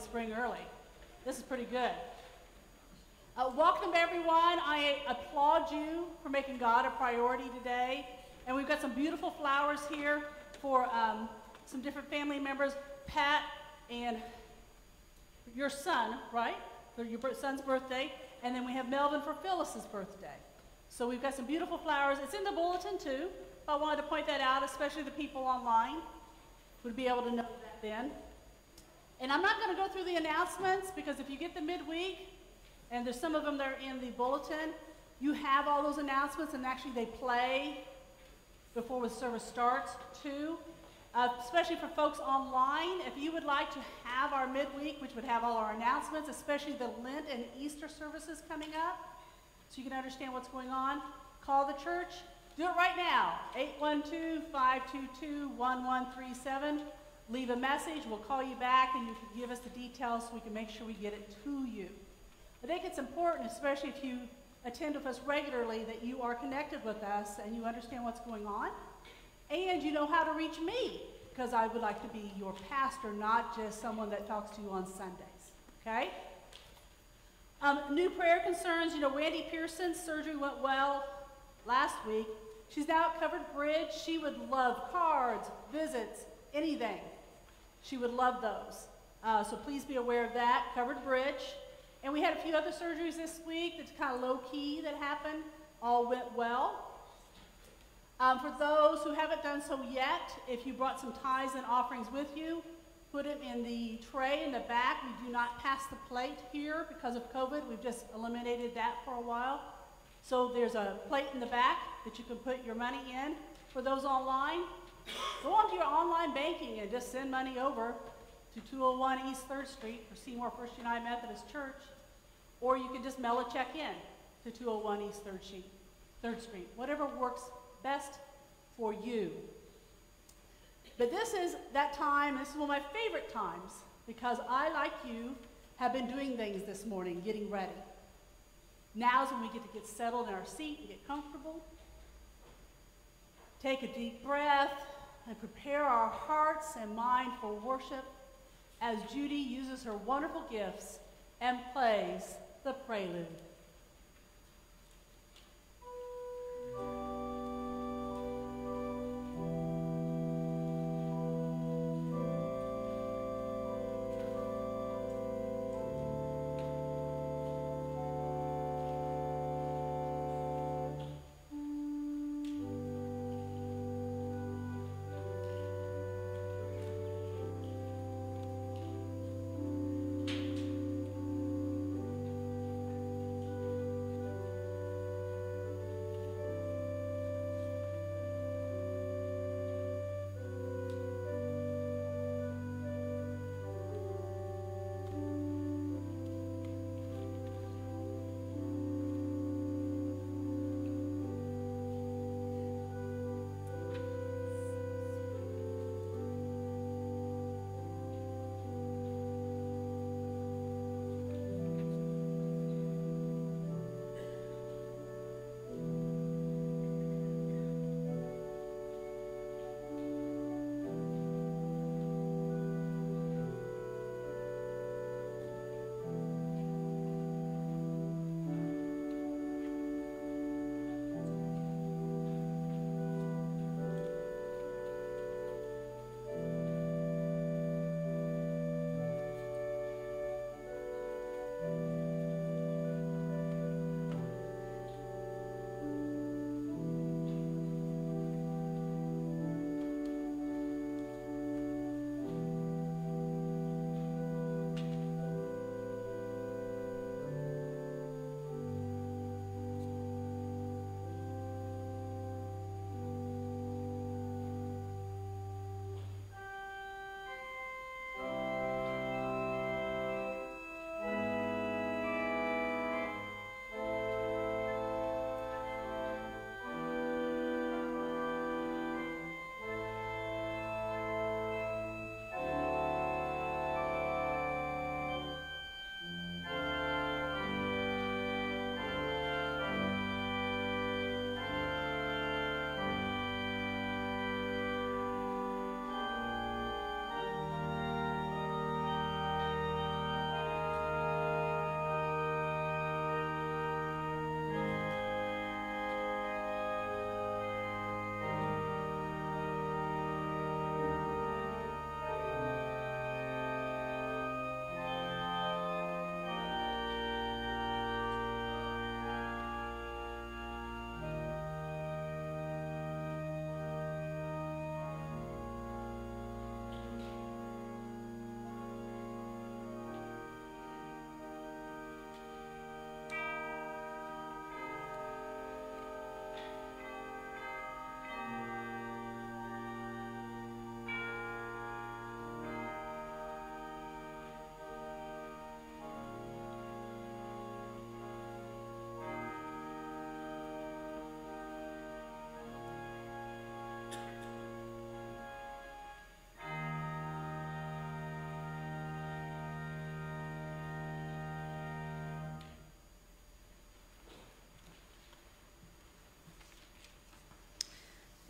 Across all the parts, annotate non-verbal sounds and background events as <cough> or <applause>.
spring early. This is pretty good. Uh, welcome, everyone. I applaud you for making God a priority today. And we've got some beautiful flowers here for um, some different family members. Pat and your son, right? For your son's birthday. And then we have Melvin for Phyllis's birthday. So we've got some beautiful flowers. It's in the bulletin too. I wanted to point that out, especially the people online would be able to know that then. And I'm not going to go through the announcements because if you get the midweek, and there's some of them that are in the bulletin. You have all those announcements, and actually they play before the service starts too. Uh, especially for folks online, if you would like to have our midweek, which would have all our announcements, especially the Lent and Easter services coming up, so you can understand what's going on, call the church. Do it right now, 812-522-1137. Leave a message, we'll call you back, and you can give us the details so we can make sure we get it to you. I think it's important, especially if you attend with us regularly, that you are connected with us and you understand what's going on. And you know how to reach me, because I would like to be your pastor, not just someone that talks to you on Sundays. Okay? Um, new prayer concerns. You know, Randy Pearson's surgery went well last week. She's now at Covered Bridge. She would love cards, visits, anything. She would love those. Uh, so please be aware of that. Covered Bridge. And we had a few other surgeries this week that's kind of low key that happened. All went well. Um, for those who haven't done so yet, if you brought some tithes and offerings with you, put them in the tray in the back. We do not pass the plate here because of COVID. We've just eliminated that for a while. So there's a plate in the back that you can put your money in. For those online, go onto your online banking and just send money over to 201 East 3rd Street for Seymour First United Methodist Church. Or you can just mail a check in to 201 East 3rd Street, 3rd Street, whatever works best for you. But this is that time, this is one of my favorite times, because I, like you, have been doing things this morning, getting ready. Now's when we get to get settled in our seat and get comfortable. Take a deep breath and prepare our hearts and mind for worship as Judy uses her wonderful gifts and plays the prelude.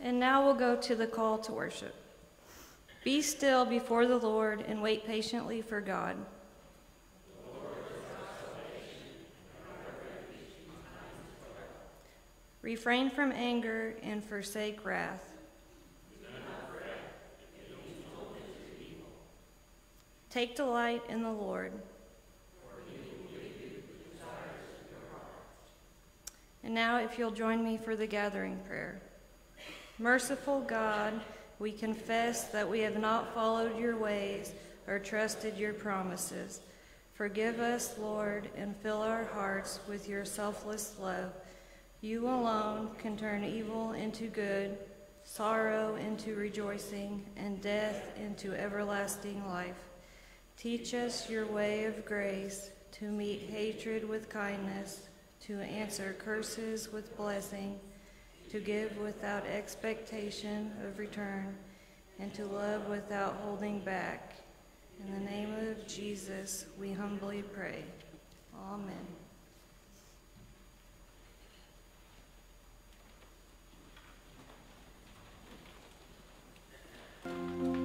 And now we'll go to the call to worship. Be still before the Lord and wait patiently for God. Refrain from anger and forsake wrath. Take delight in the Lord. And now, if you'll join me for the gathering prayer. Merciful God, we confess that we have not followed your ways or trusted your promises. Forgive us, Lord, and fill our hearts with your selfless love. You alone can turn evil into good, sorrow into rejoicing, and death into everlasting life. Teach us your way of grace to meet hatred with kindness, to answer curses with blessing, to give without expectation of return, and to love without holding back. In the name of Jesus, we humbly pray. Amen. Praise is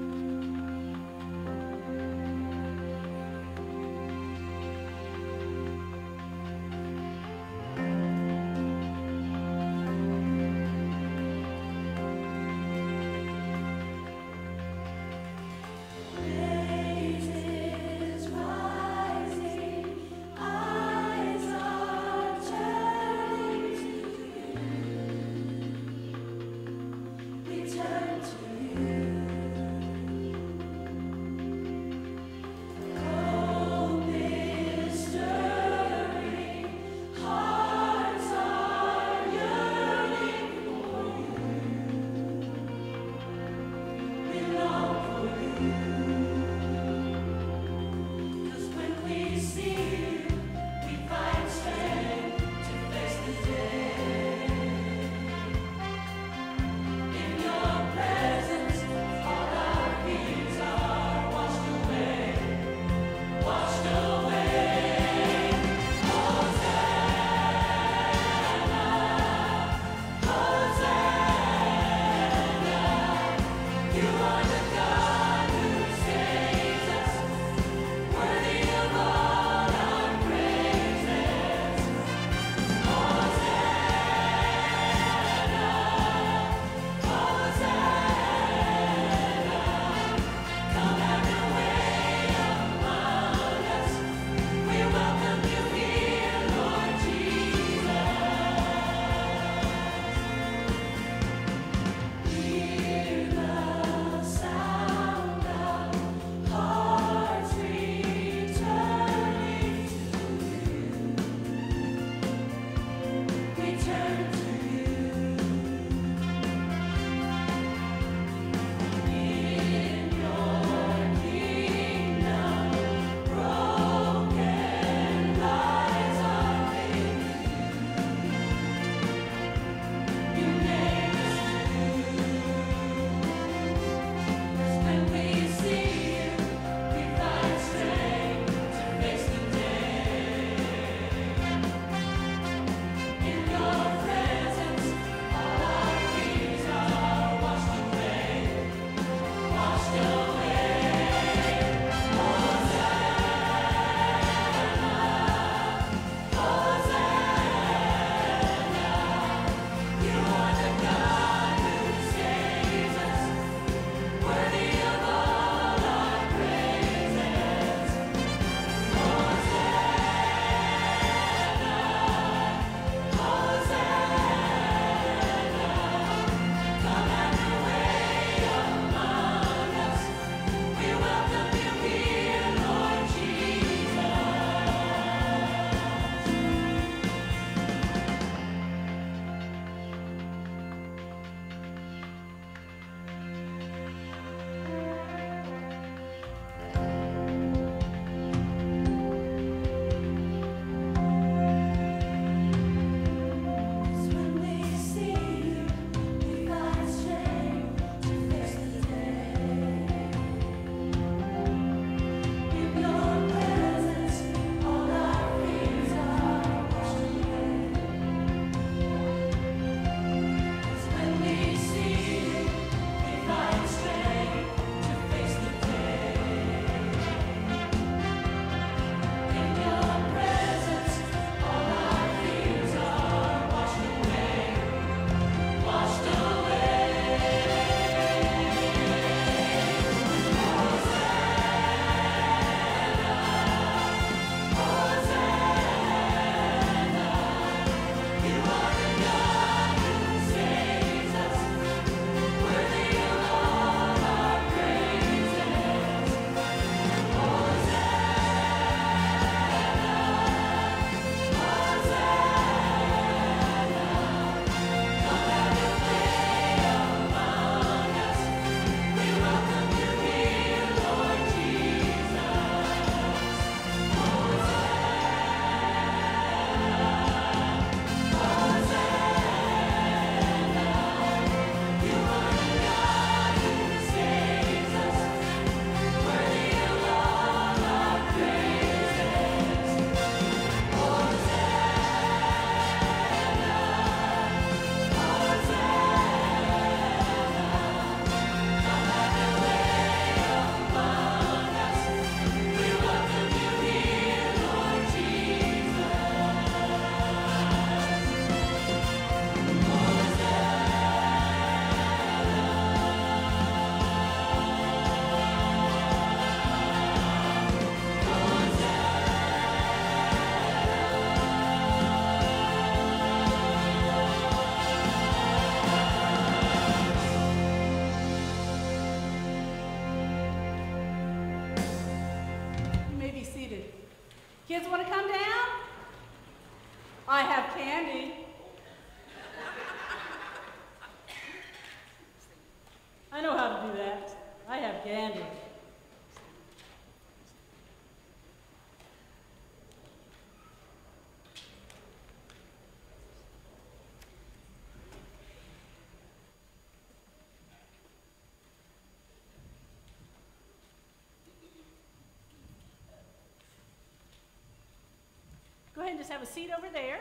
just have a seat over there.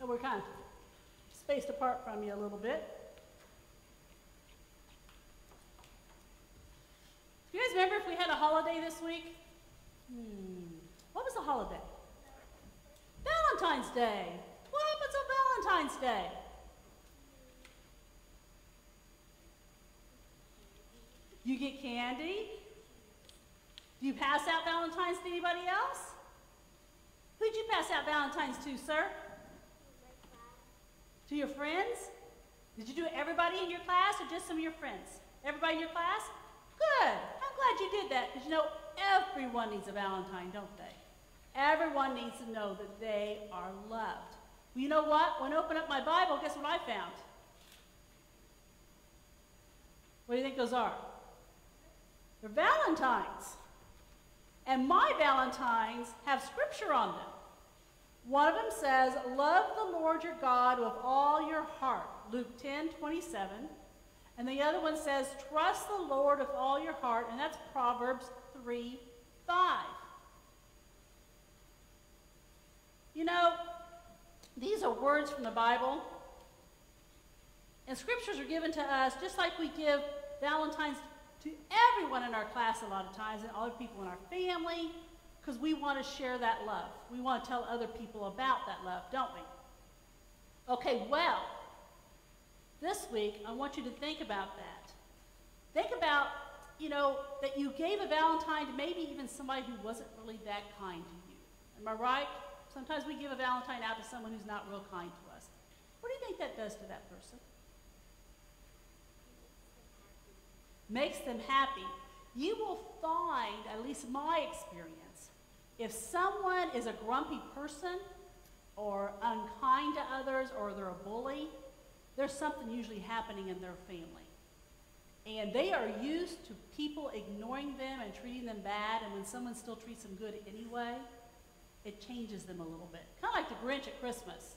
And we're kind of spaced apart from you a little bit. Do you guys remember if we had a holiday this week? Hmm. What was the holiday? Valentine's Day. What happens on Valentine's Day? You get candy? Do you pass out Valentine's to anybody else? Who'd you pass out Valentine's to, sir? To your friends? Did you do everybody in your class or just some of your friends? Everybody in your class? Good. I'm glad you did that because you know everyone needs a Valentine, don't they? Everyone needs to know that they are loved. Well, you know what? When I opened up my Bible, guess what I found? What do you think those are? They're Valentines. And my Valentines have scripture on them. One of them says, Love the Lord your God with all your heart, Luke 10 27. And the other one says, Trust the Lord with all your heart, and that's Proverbs 3 5. You know, these are words from the Bible. And scriptures are given to us just like we give Valentine's to everyone in our class a lot of times and other people in our family because we want to share that love. We want to tell other people about that love, don't we? Okay, well, this week I want you to think about that. Think about, you know, that you gave a Valentine to maybe even somebody who wasn't really that kind to you. Am I right? Sometimes we give a Valentine out to someone who's not real kind to us. What do you think that does to that person? Makes them happy, you will find, at least my experience, if someone is a grumpy person or unkind to others or they're a bully, there's something usually happening in their family. And they are used to people ignoring them and treating them bad, and when someone still treats them good anyway, it changes them a little bit. Kind of like the Grinch at Christmas.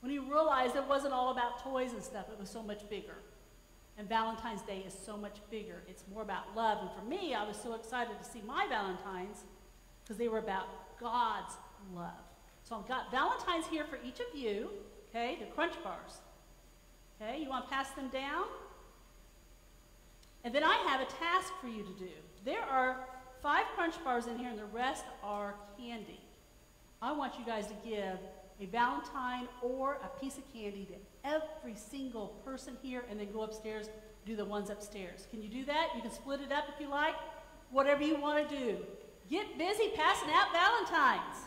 When he realized it wasn't all about toys and stuff, it was so much bigger. And Valentine's Day is so much bigger. It's more about love. And for me, I was so excited to see my Valentines because they were about God's love. So I've got Valentines here for each of you, okay? The crunch bars. Okay, you want to pass them down? And then I have a task for you to do. There are five crunch bars in here, and the rest are candy. I want you guys to give a Valentine or a piece of candy to every single person here and then go upstairs, do the ones upstairs. Can you do that? You can split it up if you like. Whatever you want to do. Get busy passing out Valentines.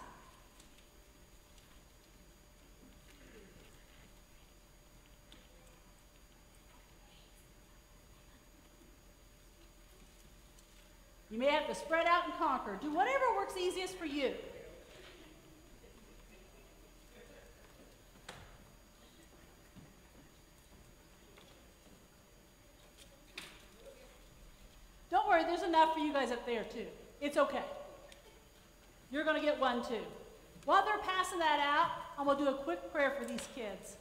You may have to spread out and conquer. Do whatever works easiest for you. Don't worry, there's enough for you guys up there too. It's okay. You're going to get one too. While they're passing that out, I'm going to do a quick prayer for these kids.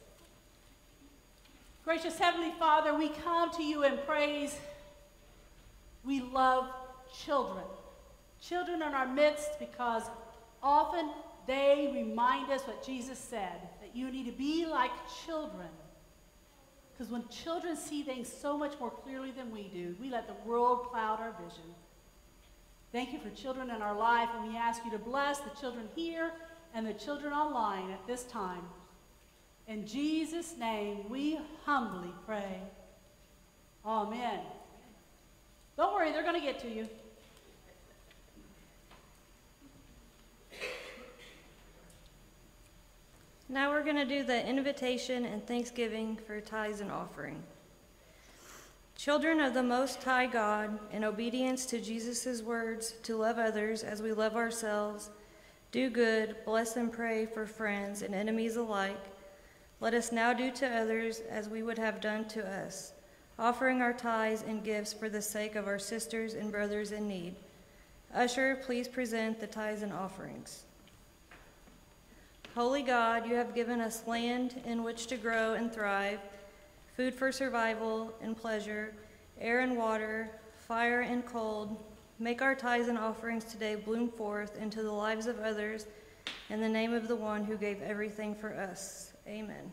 Gracious Heavenly Father, we come to you in praise. We love children. Children in our midst because often they remind us what Jesus said that you need to be like children. Because when children see things so much more clearly than we do, we let the world cloud our vision. Thank you for children in our life, and we ask you to bless the children here and the children online at this time. In Jesus' name, we humbly pray. Amen. Don't worry, they're going to get to you. Now we're going to do the invitation and thanksgiving for tithes and offering. Children of the Most High God, in obedience to Jesus' words to love others as we love ourselves, do good, bless and pray for friends and enemies alike. Let us now do to others as we would have done to us, offering our tithes and gifts for the sake of our sisters and brothers in need. Usher, please present the tithes and offerings. Holy God, you have given us land in which to grow and thrive food for survival and pleasure, air and water, fire and cold. Make our tithes and offerings today bloom forth into the lives of others in the name of the one who gave everything for us. Amen.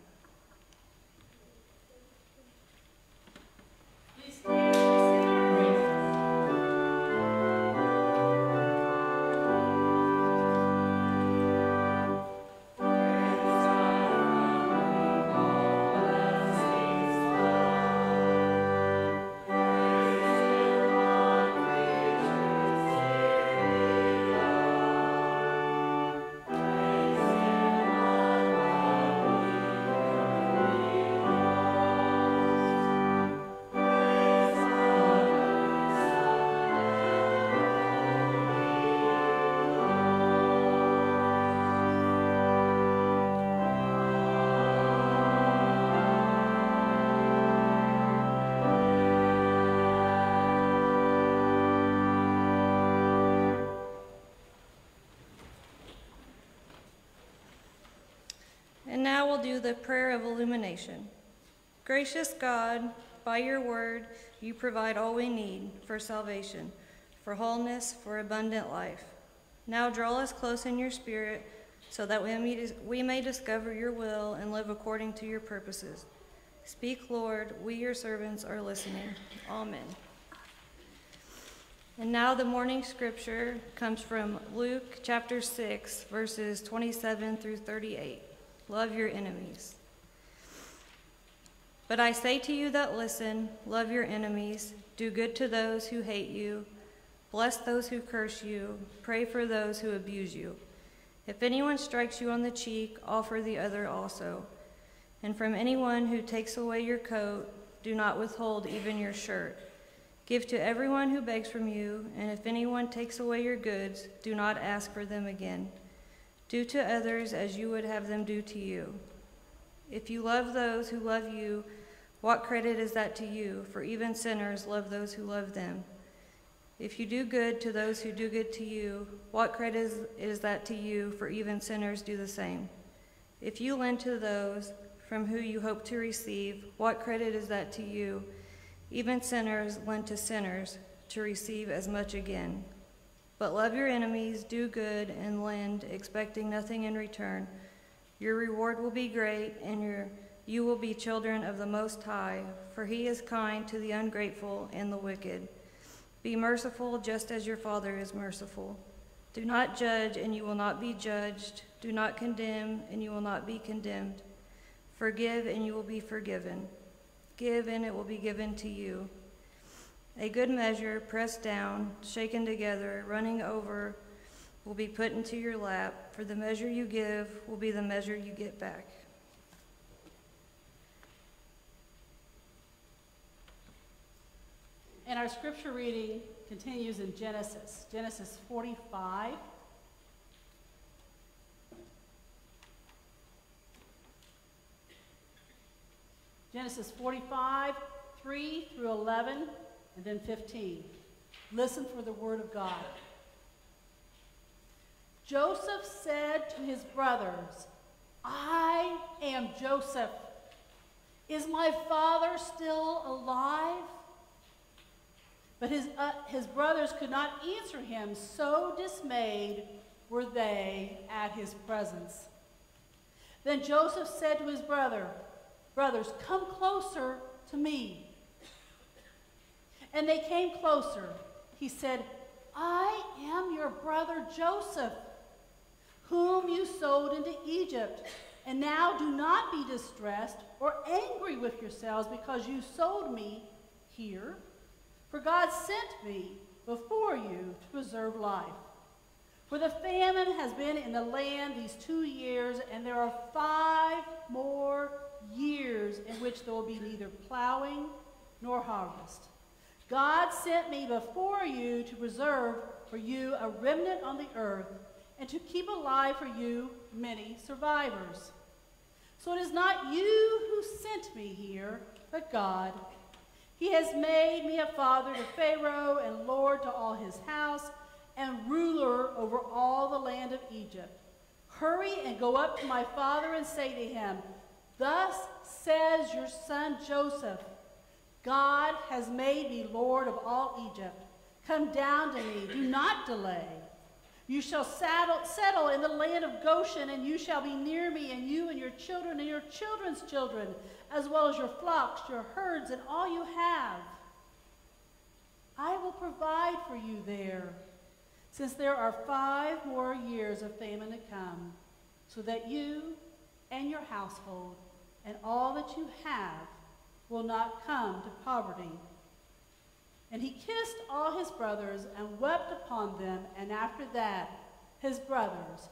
Do the prayer of illumination. Gracious God, by your word, you provide all we need for salvation, for wholeness, for abundant life. Now draw us close in your spirit so that we may, we may discover your will and live according to your purposes. Speak, Lord, we your servants are listening. Amen. And now the morning scripture comes from Luke chapter 6, verses 27 through 38. Love your enemies. But I say to you that listen, love your enemies, do good to those who hate you, bless those who curse you, pray for those who abuse you. If anyone strikes you on the cheek, offer the other also. And from anyone who takes away your coat, do not withhold even your shirt. Give to everyone who begs from you, and if anyone takes away your goods, do not ask for them again. Do to others as you would have them do to you. If you love those who love you, what credit is that to you? For even sinners love those who love them. If you do good to those who do good to you, what credit is, that to you? For even sinners do the same. If you lend to those from whom you hope to receive, what credit is that to you? Even sinners lend to sinners to receive as much again. But love your enemies, do good, and lend, expecting nothing in return. Your reward will be great, and your, you will be children of the Most High, for he is kind to the ungrateful and the wicked. Be merciful just as your Father is merciful. Do not judge, and you will not be judged. Do not condemn, and you will not be condemned. Forgive, and you will be forgiven. Give, and it will be given to you. A good measure, pressed down, shaken together, running over, will be put into your lap, for the measure you give will be the measure you get back. And our scripture reading continues in Genesis, Genesis 45. Genesis 45, 3 through 11, and then 15. Listen for the word of God. Joseph said to his brothers, I am Joseph. Is my father still alive? But his, uh, his brothers could not answer him, so dismayed were they at his presence. Then Joseph said to his brother, Brothers, come closer to me. And they came closer. He said, I am your brother Joseph, whom you sold into Egypt. And now do not be distressed or angry with yourselves because you sold me here. For God sent me before you to preserve life. For the famine has been in the land these two years, and there are five more years in which there will be neither plowing nor harvest. God sent me before you to preserve for you a remnant on the earth and to keep alive for you many survivors. So it is not you who sent me here, but God. He has made me a father to Pharaoh and lord to all his house and ruler over all the land of Egypt. Hurry and go up to my father and say to him, Thus says your son Joseph, God has made me Lord of all Egypt. Come down to me, do not delay. You shall saddle, settle in the land of Goshen, and you shall be near me, and you and your children and your children's children, as well as your flocks, your herds, and all you have. I will provide for you there, since there are five more years of famine to come, so that you and your household and all that you have will not come to poverty. And he kissed all his brothers and wept upon them, and after that his brothers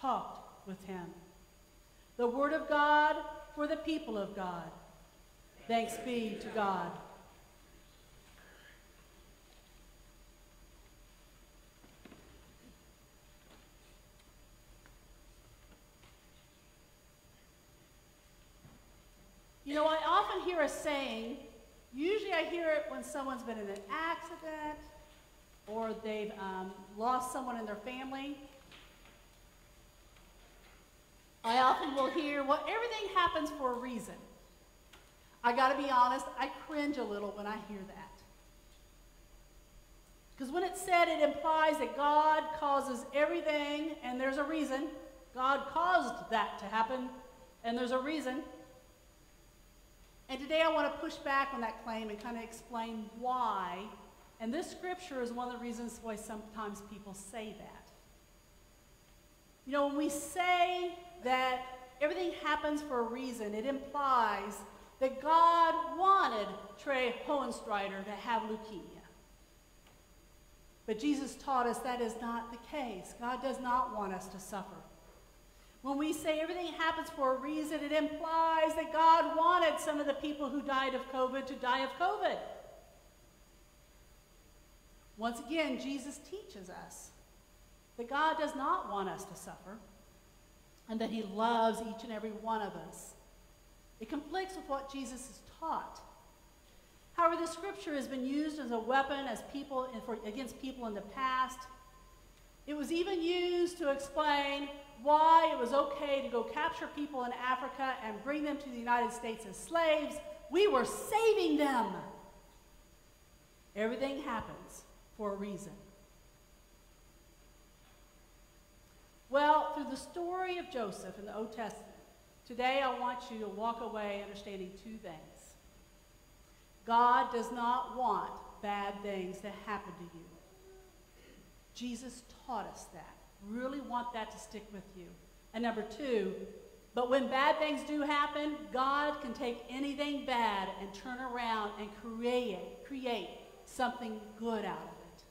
talked with him. The word of God for the people of God. Thanks be to God. You know, I hear a saying, usually I hear it when someone's been in an accident or they've um, lost someone in their family. I often will hear, well, everything happens for a reason. I got to be honest, I cringe a little when I hear that. Because when it's said, it implies that God causes everything, and there's a reason. God caused that to happen, and there's a reason. And today I want to push back on that claim and kind of explain why. And this scripture is one of the reasons why sometimes people say that. You know, when we say that everything happens for a reason, it implies that God wanted Trey Hohenstrider to have leukemia. But Jesus taught us that is not the case. God does not want us to suffer. When we say everything happens for a reason, it implies that God wanted some of the people who died of COVID to die of COVID. Once again, Jesus teaches us that God does not want us to suffer and that he loves each and every one of us. It conflicts with what Jesus has taught. However, the scripture has been used as a weapon as people, for, against people in the past. It was even used to explain why it was okay to go capture people in Africa and bring them to the United States as slaves. We were saving them. Everything happens for a reason. Well, through the story of Joseph in the Old Testament, today I want you to walk away understanding two things. God does not want bad things to happen to you. Jesus taught us that. Really want that to stick with you. And number two, but when bad things do happen, God can take anything bad and turn around and create, create something good out of it.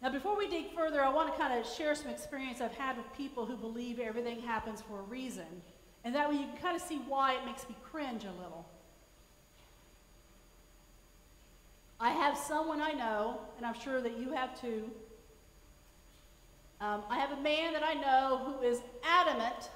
Now, before we dig further, I want to kind of share some experience I've had with people who believe everything happens for a reason. And that way you can kind of see why it makes me cringe a little. I have someone I know, and I'm sure that you have too, um, I have a man that I know who is adamant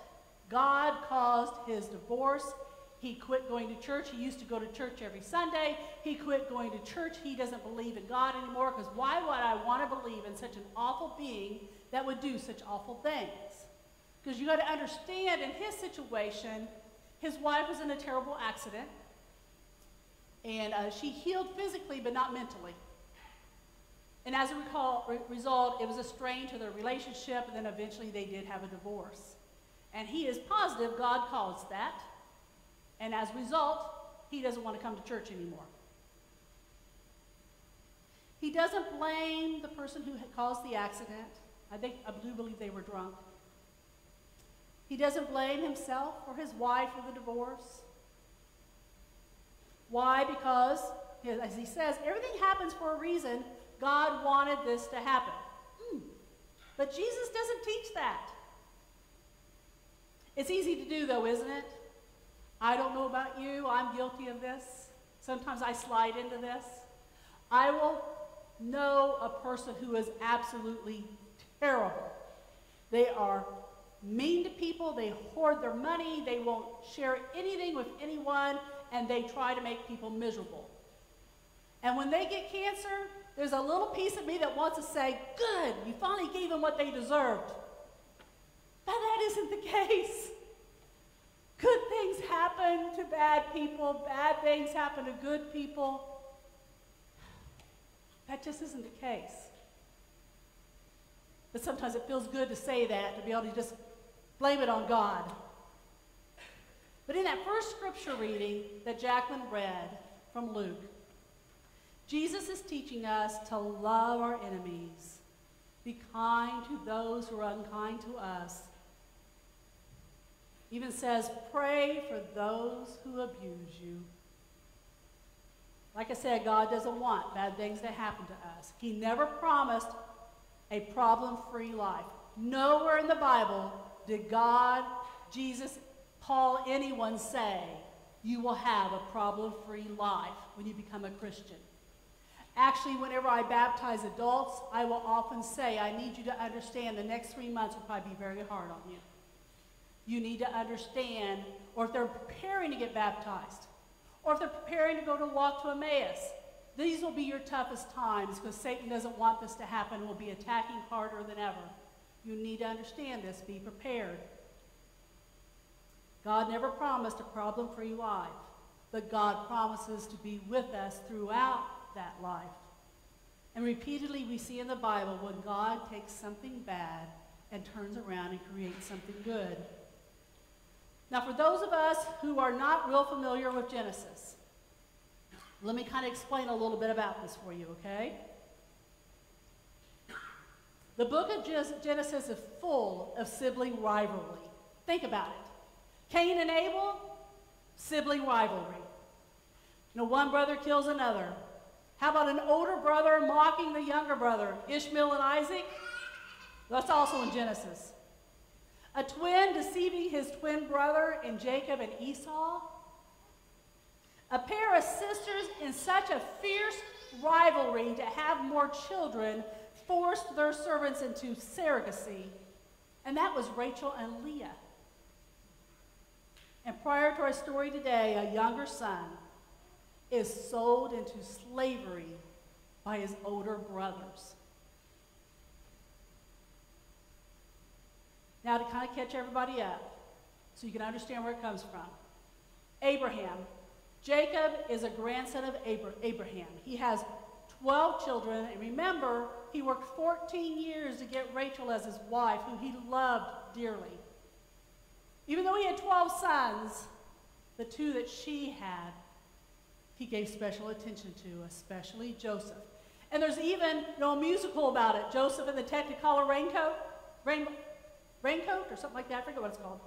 God caused his divorce. He quit going to church. He used to go to church every Sunday. He quit going to church. He doesn't believe in God anymore because why would I want to believe in such an awful being that would do such awful things? Because you got to understand in his situation, his wife was in a terrible accident and uh, she healed physically but not mentally. And as a recall, re result, it was a strain to their relationship, and then eventually they did have a divorce. And he is positive God caused that. And as a result, he doesn't want to come to church anymore. He doesn't blame the person who caused the accident. I think I do believe they were drunk. He doesn't blame himself or his wife for the divorce. Why? Because, as he says, everything happens for a reason, God wanted this to happen. Hmm. But Jesus doesn't teach that. It's easy to do, though, isn't it? I don't know about you. I'm guilty of this. Sometimes I slide into this. I will know a person who is absolutely terrible. They are mean to people, they hoard their money, they won't share anything with anyone, and they try to make people miserable. And when they get cancer, there's a little piece of me that wants to say, Good, you finally gave them what they deserved. But that isn't the <laughs> case. Good things happen to bad people, bad things happen to good people. That just isn't the case. But sometimes it feels good to say that, to be able to just blame it on God. But in that first scripture reading that Jacqueline read from Luke, Jesus is teaching us to love our enemies, be kind to those who are unkind to us. Even says, pray for those who abuse you. Like I said, God doesn't want bad things to happen to us. He never promised a problem free life. Nowhere in the Bible did God, Jesus, Paul, anyone say, you will have a problem free life when you become a Christian. Actually, whenever I baptize adults, I will often say, I need you to understand the next three months will probably be very hard on you. You need to understand, or if they're preparing to get baptized, or if they're preparing to go to walk to Emmaus, these will be your toughest times because Satan doesn't want this to happen will be attacking harder than ever. You need to understand this. Be prepared. God never promised a problem free life, but God promises to be with us throughout that life. And repeatedly, we see in the Bible when God takes something bad and turns around and creates something good. Now, for those of us who are not real familiar with Genesis, let me kind of explain a little bit about this for you, okay? The book of Genesis is full of sibling rivalry. Think about it. Cain and Abel, sibling rivalry. You know, one brother kills another. How about an older brother mocking the younger brother, Ishmael and Isaac? That's also in Genesis. A twin deceiving his twin brother in Jacob and Esau. A pair of sisters in such a fierce rivalry to have more children forced their servants into surrogacy, and that was Rachel and Leah. And prior to our story today, a younger son is sold into slavery by his older brothers. Now, to kind of catch everybody up, so you can understand where it comes from Abraham. Jacob is a grandson of Abraham. He has 12 children, and remember, he worked 14 years to get Rachel as his wife, who he loved dearly. Even though he had 12 sons, the two that she had, he gave special attention to, especially Joseph. And there's even you know, a musical about it Joseph in the Technicolor raincoat, rain, raincoat, or something like that. I forget what it's called.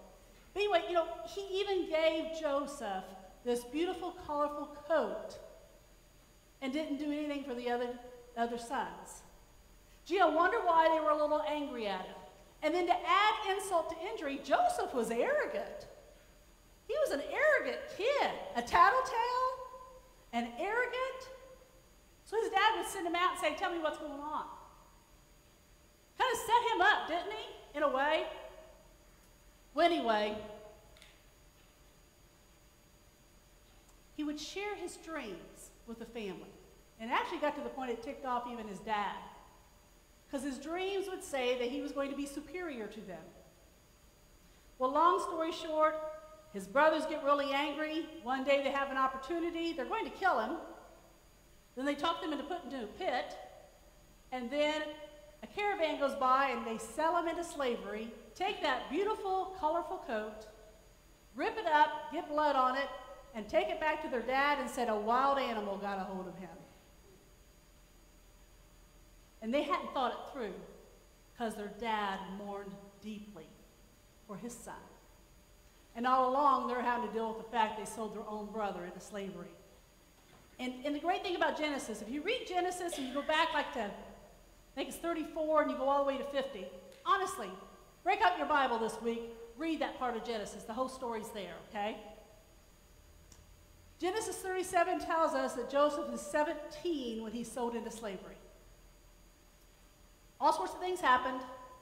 But anyway, you know, he even gave Joseph this beautiful, colorful coat and didn't do anything for the other, other sons. Gee, I wonder why they were a little angry at him. And then to add insult to injury, Joseph was arrogant. He was an arrogant kid, a tattletale, and arrogant. So his dad would send him out and say, Tell me what's going on. Kind of set him up, didn't he? In a way. Well, anyway, he would share his dreams with the family. And actually got to the point it ticked off even his dad. Because his dreams would say that he was going to be superior to them. Well, long story short, his brothers get really angry. One day they have an opportunity. They're going to kill him. Then they talk them into putting him into a pit. And then a caravan goes by and they sell him into slavery, take that beautiful, colorful coat, rip it up, get blood on it, and take it back to their dad and said a wild animal got a hold of him. And they hadn't thought it through because their dad mourned deeply for his son. And all along, they're having to deal with the fact they sold their own brother into slavery. And, and the great thing about Genesis, if you read Genesis and you go back like to, I think it's 34 and you go all the way to 50, honestly, break out your Bible this week, read that part of Genesis. The whole story's there, okay? Genesis 37 tells us that Joseph is 17 when he's sold into slavery. All sorts of things happened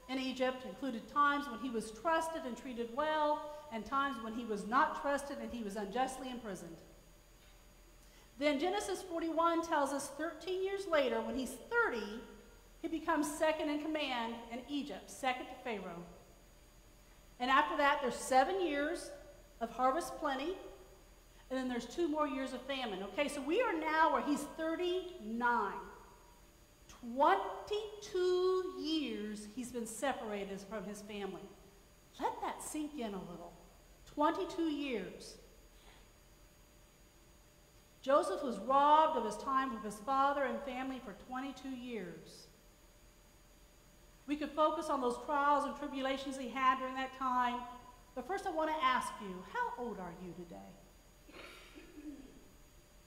in Egypt, included times when he was trusted and treated well, and times when he was not trusted and he was unjustly imprisoned. Then Genesis 41 tells us 13 years later, when he's 30, he becomes second in command in Egypt, second to Pharaoh. And after that, there's seven years of harvest plenty, and then there's two more years of famine. Okay, so we are now where he's 39. 22 years he's been separated from his family. Let that sink in a little. 22 years. Joseph was robbed of his time with his father and family for 22 years. We could focus on those trials and tribulations he had during that time, but first I want to ask you, how old are you today?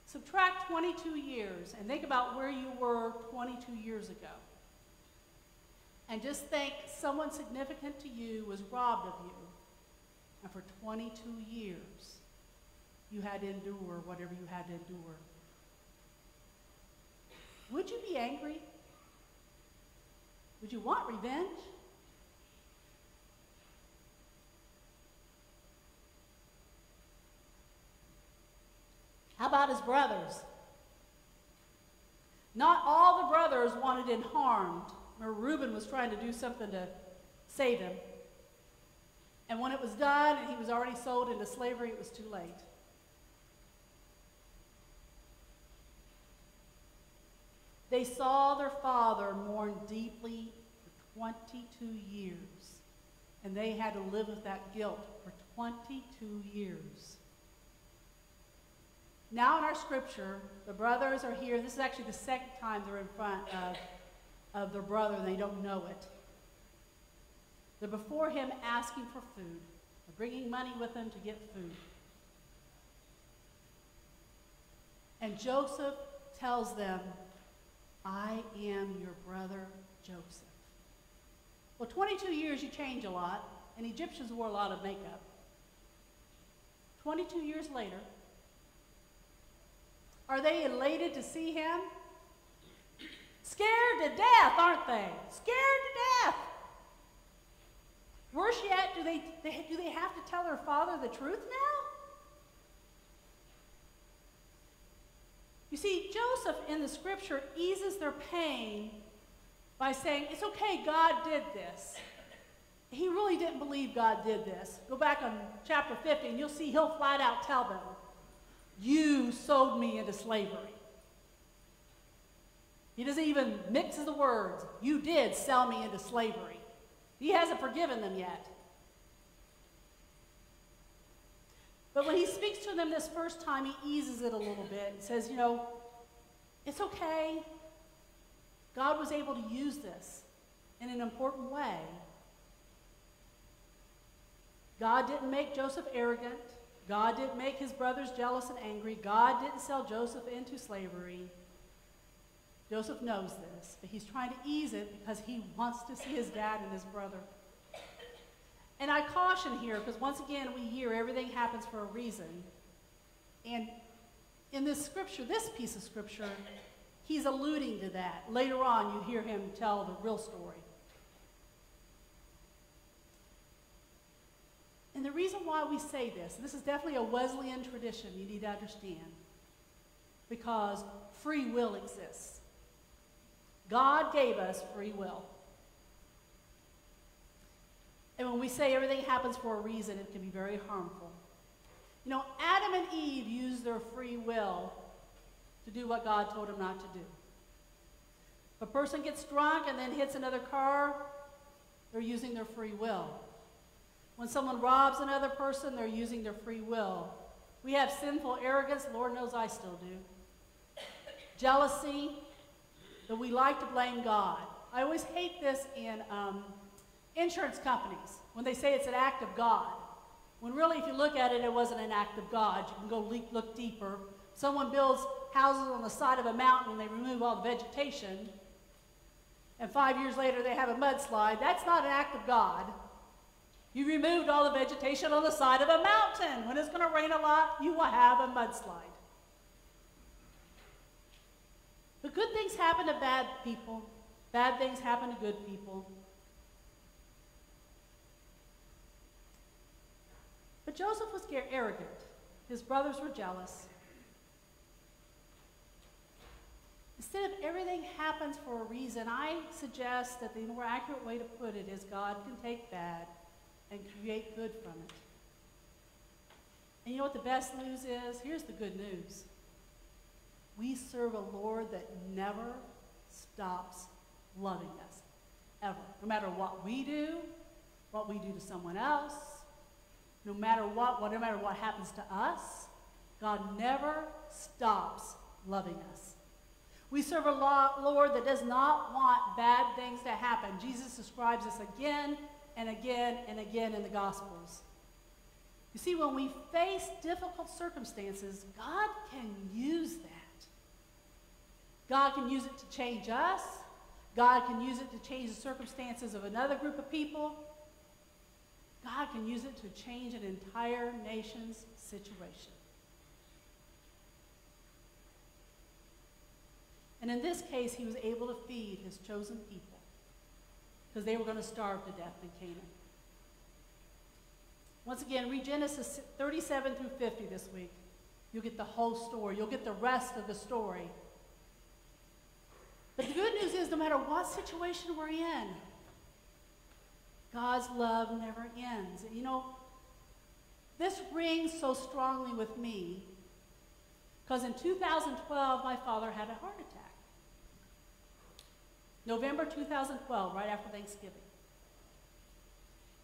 Subtract 22 years and think about where you were 22 years ago. And just think someone significant to you was robbed of you. And for 22 years, you had to endure whatever you had to endure. Would you be angry? Would you want revenge? How about his brothers? Not all the brothers wanted him harmed. Remember, Reuben was trying to do something to save him. And when it was done and he was already sold into slavery, it was too late. They saw their father mourn deeply for 22 years, and they had to live with that guilt for 22 years. Now in our scripture, the brothers are here. This is actually the second time they're in front of, of their brother, and they don't know it. They're before him asking for food, They're bringing money with them to get food. And Joseph tells them, I am your brother Joseph. Well, 22 years, you change a lot, and Egyptians wore a lot of makeup. 22 years later, are they elated to see him? Scared to death, aren't they? Scared to death. Worse yet, do they, they, do they have to tell their father the truth now? You see, Joseph in the scripture eases their pain by saying, It's okay, God did this. He really didn't believe God did this. Go back on chapter 50 and you'll see he'll flat out tell them, You sold me into slavery. He doesn't even mix the words. You did sell me into slavery. He hasn't forgiven them yet. But when he speaks to them this first time, he eases it a little bit and says, You know, it's okay. God was able to use this in an important way. God didn't make Joseph arrogant. God didn't make his brothers jealous and angry. God didn't sell Joseph into slavery. Joseph knows this, but he's trying to ease it because he wants to see his dad and his brother. And I caution here because once again we hear everything happens for a reason. And in this scripture, this piece of scripture, he's alluding to that. Later on, you hear him tell the real story. And the reason why we say this, this is definitely a Wesleyan tradition, you need to understand, because free will exists. God gave us free will. And when we say everything happens for a reason, it can be very harmful. You know, Adam and Eve used their free will to do what God told them not to do. If a person gets drunk and then hits another car, they're using their free will. When someone robs another person, they're using their free will. We have sinful arrogance, Lord knows I still do. Jealousy, that we like to blame God. I always hate this in um, insurance companies when they say it's an act of God. When really, if you look at it, it wasn't an act of God. You can go look deeper. Someone builds houses on the side of a mountain and they remove all the vegetation, and five years later they have a mudslide. That's not an act of God. You removed all the vegetation on the side of a mountain. When it's going to rain a lot, you will have a mudslide. But good things happen to bad people. Bad things happen to good people. But Joseph was arrogant. His brothers were jealous. Instead of everything happens for a reason, I suggest that the more accurate way to put it is God can take bad and create good from it. And you know what the best news is? Here's the good news. We serve a Lord that never stops loving us, ever. No matter what we do, what we do to someone else, no matter what, no matter what happens to us, God never stops loving us. We serve a Lord that does not want bad things to happen. Jesus describes this again and again and again in the Gospels. You see, when we face difficult circumstances, God can use that. God can use it to change us. God can use it to change the circumstances of another group of people. God can use it to change an entire nation's situation. And in this case, he was able to feed his chosen people because they were going to starve to death in Canaan. Once again, read Genesis 37 through 50 this week. You'll get the whole story. You'll get the rest of the story. But the good news is, no matter what situation we're in, God's love never ends. You know, this rings so strongly with me because in 2012, my father had a heart attack. November 2012, right after Thanksgiving.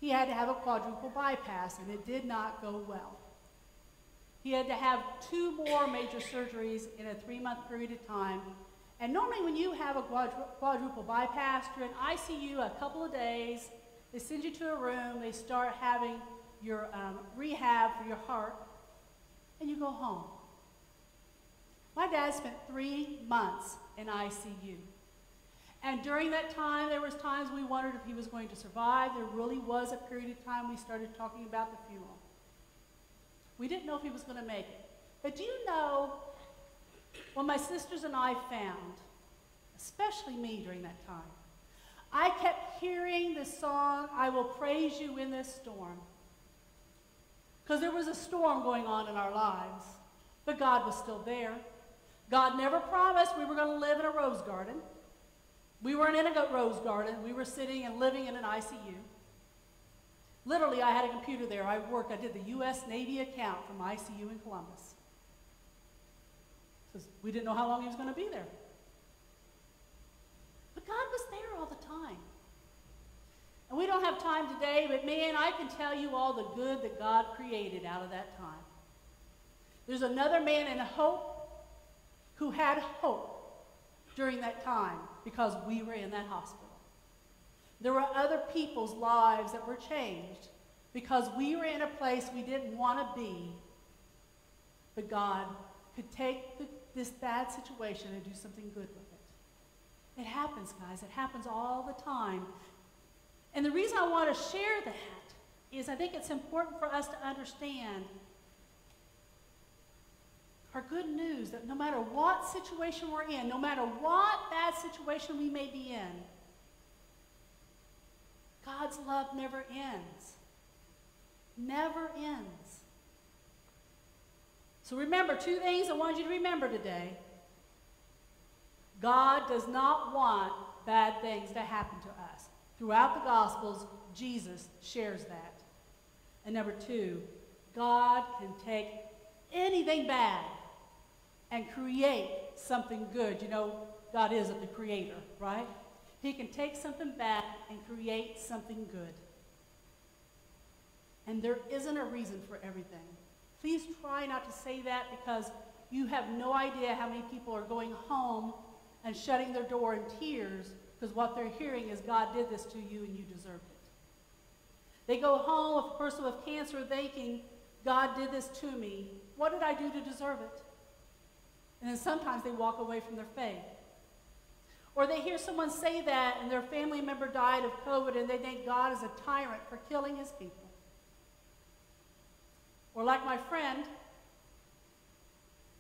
He had to have a quadruple bypass, and it did not go well. He had to have two more major surgeries in a three month period of time. And normally, when you have a quadruple bypass, you're in ICU a couple of days. They send you to a room, they start having your um, rehab for your heart, and you go home. My dad spent three months in ICU. And during that time, there was times we wondered if he was going to survive. There really was a period of time we started talking about the funeral. We didn't know if he was going to make it. But do you know what my sisters and I found, especially me during that time? I kept hearing the song, I Will Praise You in This Storm. Because there was a storm going on in our lives, but God was still there. God never promised we were going to live in a rose garden. We weren't in a rose garden. We were sitting and living in an ICU. Literally, I had a computer there. I worked, I did the U.S. Navy account from ICU in Columbus. Because we didn't know how long he was going to be there. But God was there all the time. And we don't have time today, but man, I can tell you all the good that God created out of that time. There's another man in hope who had hope during that time because we were in that hospital. There were other people's lives that were changed because we were in a place we didn't want to be, but God could take the, this bad situation and do something good with it. It happens, guys. It happens all the time. And the reason I want to share that is I think it's important for us to understand our good news that no matter what situation we're in, no matter what bad situation we may be in, God's love never ends. Never ends. So remember two things I want you to remember today. God does not want bad things to happen to us. Throughout the Gospels, Jesus shares that. And number two, God can take anything bad and create something good. You know, God is the creator, right? He can take something bad and create something good. And there isn't a reason for everything. Please try not to say that because you have no idea how many people are going home and shutting their door in tears because what they're hearing is God did this to you and you deserved it. They go home with a person with cancer thinking, God did this to me. What did I do to deserve it? And then sometimes they walk away from their faith. Or they hear someone say that and their family member died of COVID and they think God is a tyrant for killing his people. Or like my friend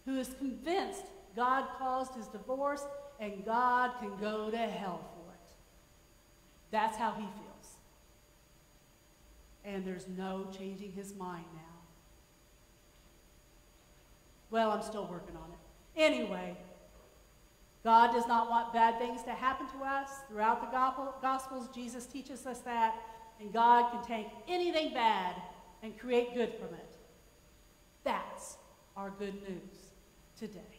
who is convinced God caused his divorce and God can go to hell for it. That's how he feels. And there's no changing his mind now. Well, I'm still working on it. Anyway, God does not want bad things to happen to us. Throughout the Gospels, Jesus teaches us that, and God can take anything bad and create good from it. That's our good news today.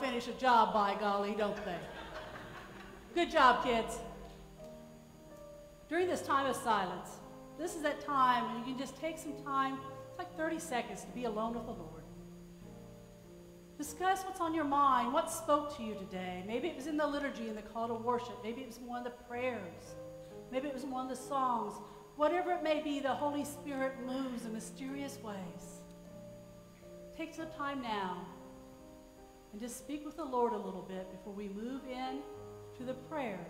Finish a job, by golly, don't they? Good job, kids. During this time of silence, this is that time when you can just take some time, it's like 30 seconds, to be alone with the Lord. Discuss what's on your mind, what spoke to you today. Maybe it was in the liturgy in the call to worship. Maybe it was one of the prayers. Maybe it was one of the songs. Whatever it may be, the Holy Spirit moves in mysterious ways. Take some time now and just speak with the Lord a little bit before we move in to the prayer.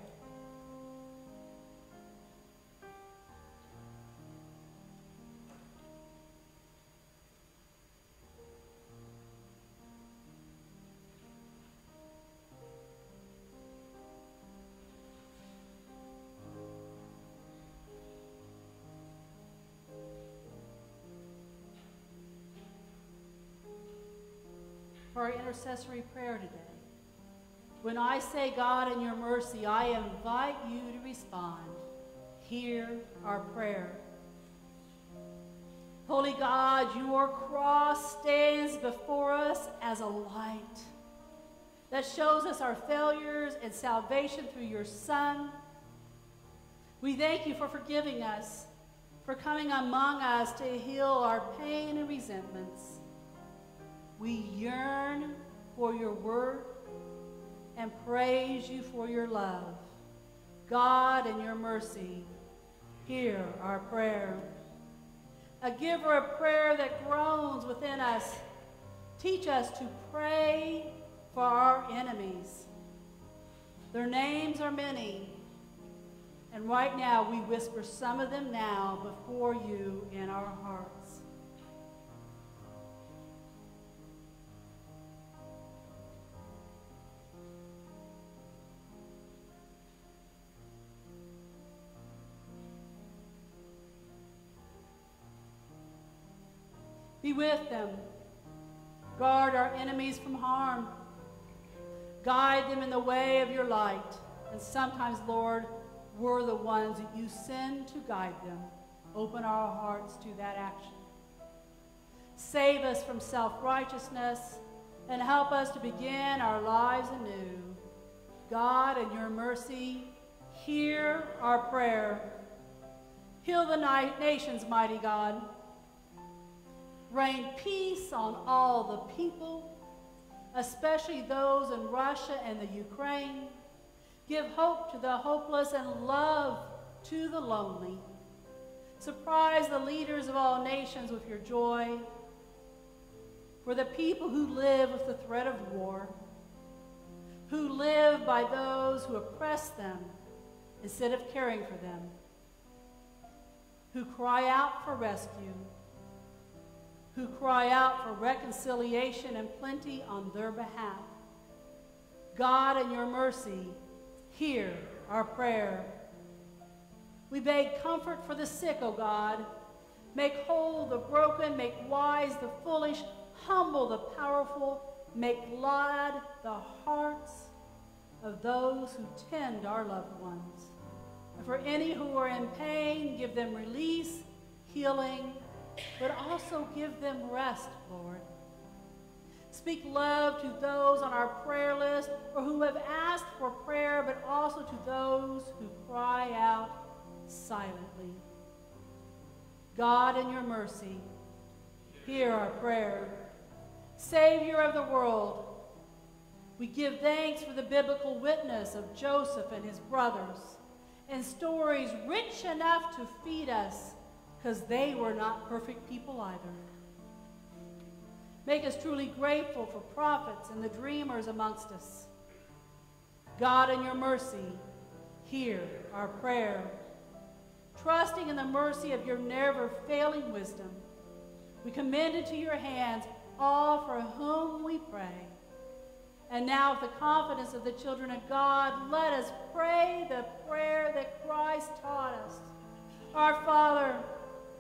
For our intercessory prayer today. When I say, God, in your mercy, I invite you to respond. Hear our prayer. Holy God, your cross stands before us as a light that shows us our failures and salvation through your Son. We thank you for forgiving us, for coming among us to heal our pain and resentments. We yearn for your word and praise you for your love. God, in your mercy, hear our prayer. A giver of prayer that groans within us, teach us to pray for our enemies. Their names are many, and right now we whisper some of them now before you in our hearts. Be with them. Guard our enemies from harm. Guide them in the way of your light. And sometimes, Lord, we're the ones that you send to guide them. Open our hearts to that action. Save us from self righteousness and help us to begin our lives anew. God, in your mercy, hear our prayer. Heal the nations, mighty God. Rain peace on all the people, especially those in Russia and the Ukraine. Give hope to the hopeless and love to the lonely. Surprise the leaders of all nations with your joy. For the people who live with the threat of war, who live by those who oppress them instead of caring for them, who cry out for rescue, who cry out for reconciliation and plenty on their behalf. God, in your mercy, hear our prayer. We beg comfort for the sick, O God. Make whole the broken, make wise the foolish, humble the powerful, make glad the hearts of those who tend our loved ones. And for any who are in pain, give them release, healing, but also give them rest, Lord. Speak love to those on our prayer list or who have asked for prayer, but also to those who cry out silently. God, in your mercy, hear our prayer. Savior of the world, we give thanks for the biblical witness of Joseph and his brothers and stories rich enough to feed us because they were not perfect people either. Make us truly grateful for prophets and the dreamers amongst us. God, in your mercy, hear our prayer. Trusting in the mercy of your never failing wisdom, we commend into your hands all for whom we pray. And now, with the confidence of the children of God, let us pray the prayer that Christ taught us. Our Father,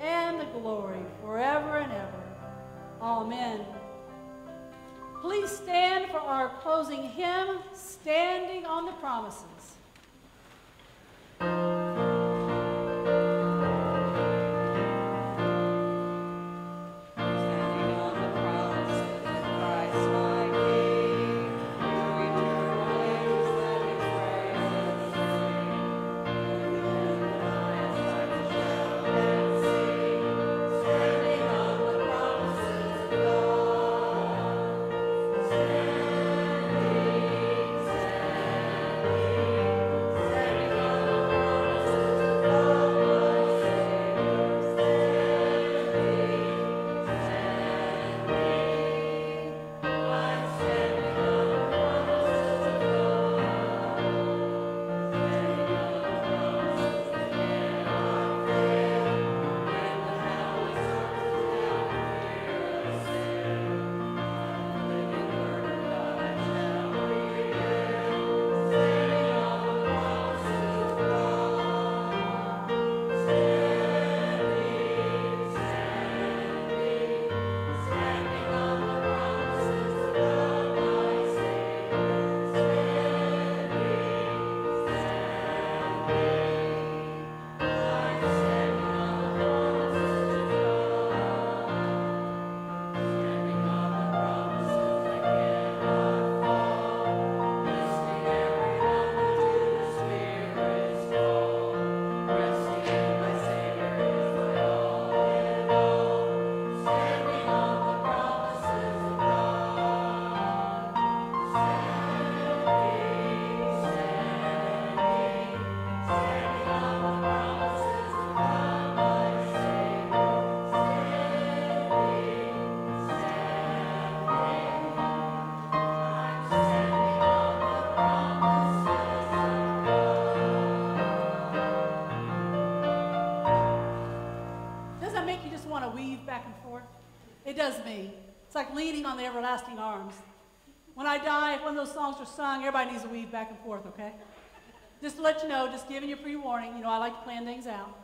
and the glory, forever and ever. Amen. Please stand for our closing hymn, Standing on the Promises. Leaning on the everlasting arms. When I die, if one of those songs are sung, everybody needs to weave back and forth, okay? Just to let you know, just giving you a pre-warning, you know, I like to plan things out.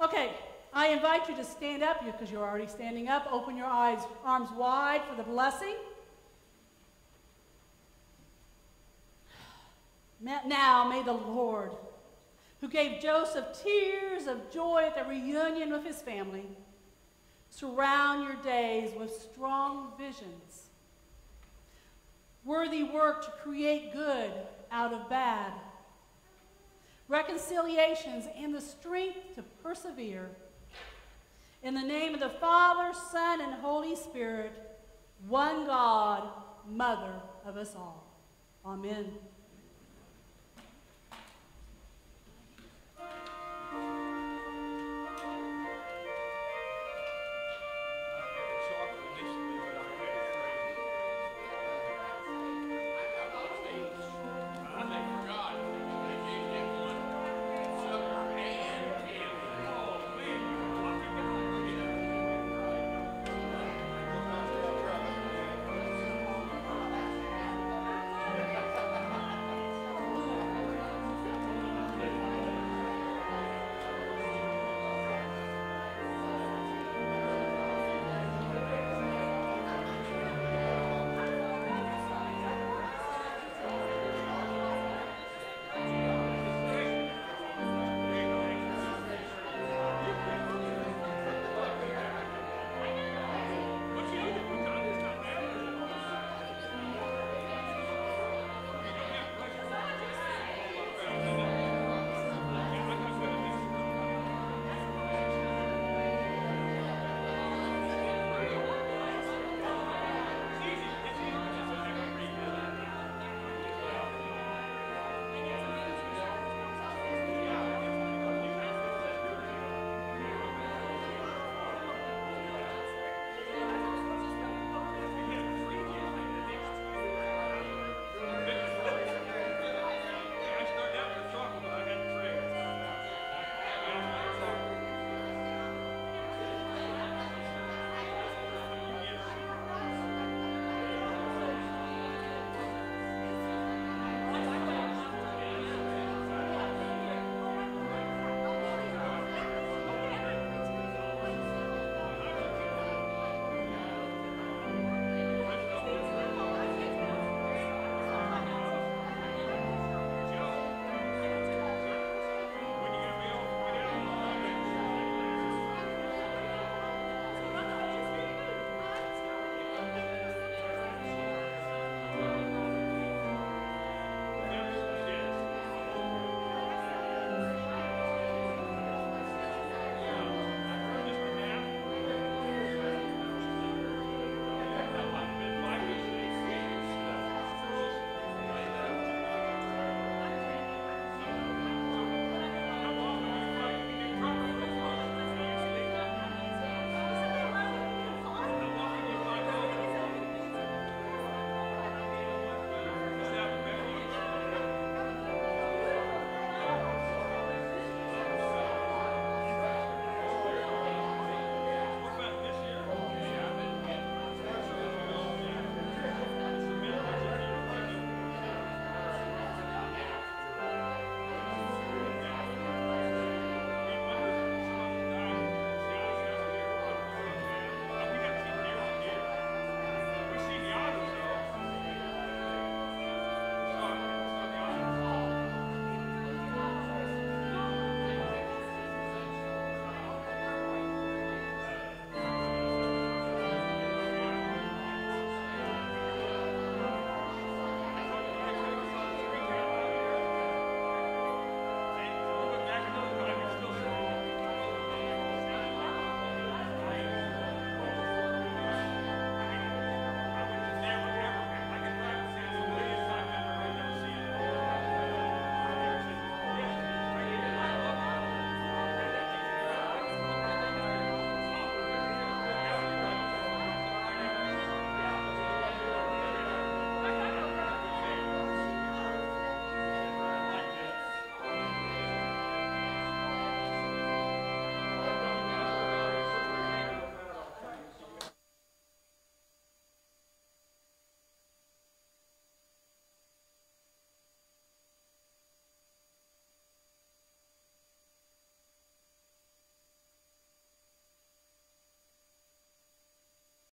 Okay, I invite you to stand up because you're already standing up. Open your eyes, arms wide for the blessing. Now may the Lord, who gave Joseph tears of joy at the reunion with his family, surround your days with strong visions, worthy work to create good out of bad, reconciliations, and the strength to persevere. In the name of the Father, Son, and Holy Spirit, one God, Mother of us all. Amen.